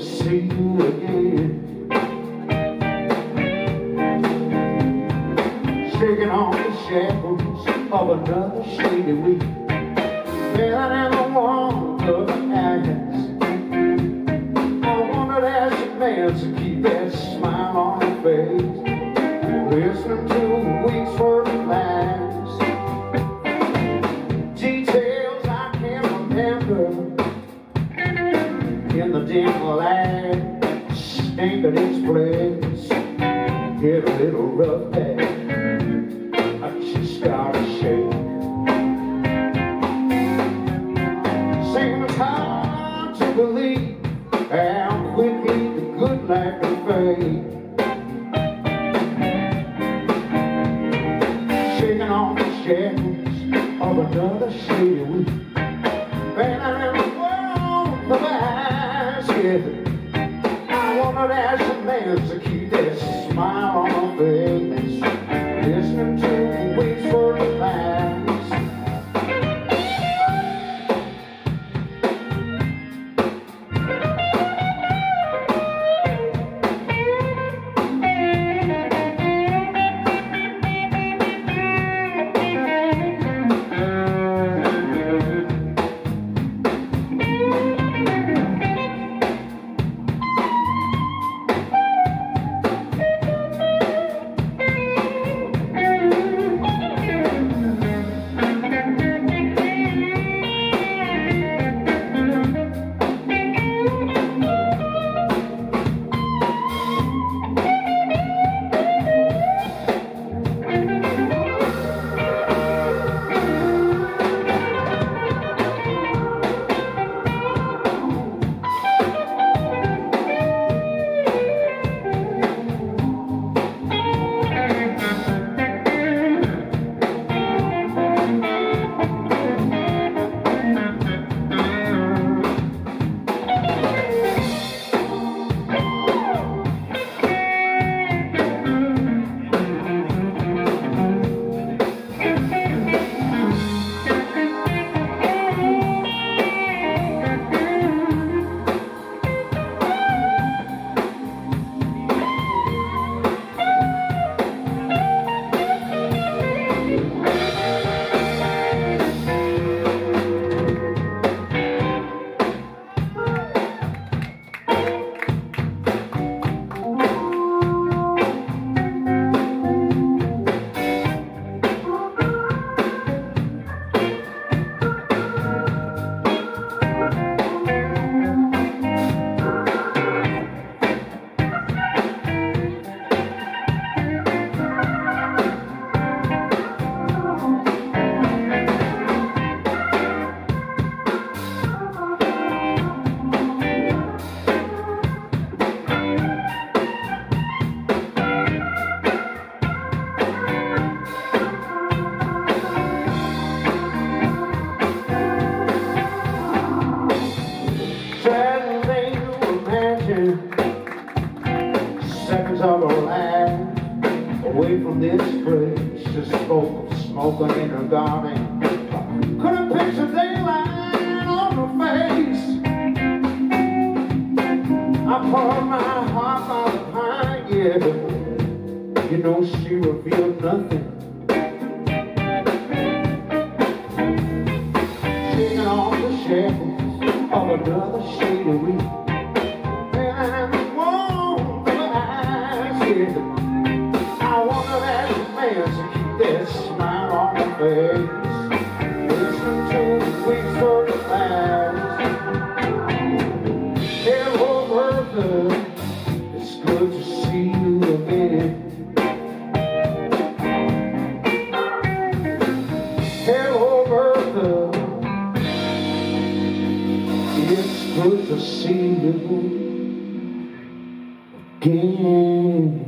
see you again. Shaking off the shackles of another shady week. Better in the warmth of the eyes. I wondered as a man to keep that smile on your face. Listening to the weeks land ain't in its place. Get a little rough and She just gotta shake. Seems hard to believe how quickly the good life can fade. Shaking off the shadows of another shady week. corner as the man, keep that smile on my face. Listening to smoking in her garden. Couldn't picture daylight on her face. I poured my heart out behind you. You know she revealed nothing. Taking off the shackles of another shady week. unbelievable again.